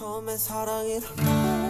처음엔 사랑이란 말